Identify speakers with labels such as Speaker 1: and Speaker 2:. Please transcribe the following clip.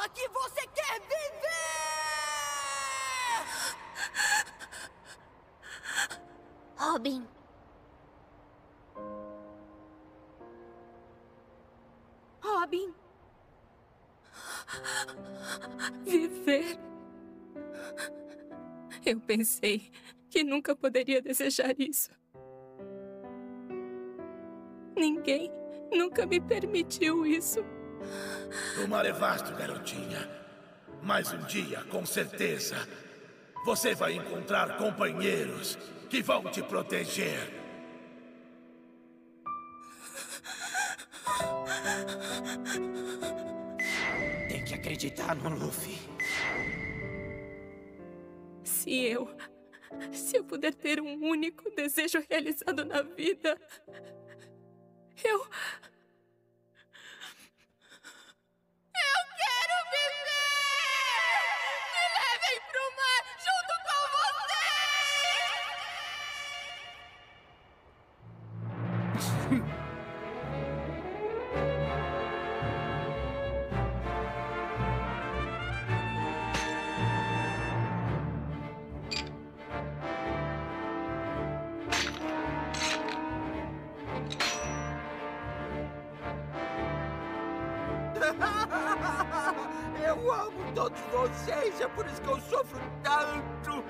Speaker 1: fala que você quer viver! Robin.
Speaker 2: Robin. Viver. Eu pensei que nunca poderia desejar isso. Ninguém nunca me permitiu isso.
Speaker 3: O mar é vasto, garotinha. Mas um dia, com certeza, você vai encontrar companheiros que vão te proteger.
Speaker 4: Tem que acreditar no Luffy.
Speaker 2: Se eu. Se eu puder ter um único desejo realizado na vida. Eu. Eu
Speaker 4: Eu amo todos vocês, é por isso que eu sofro tanto.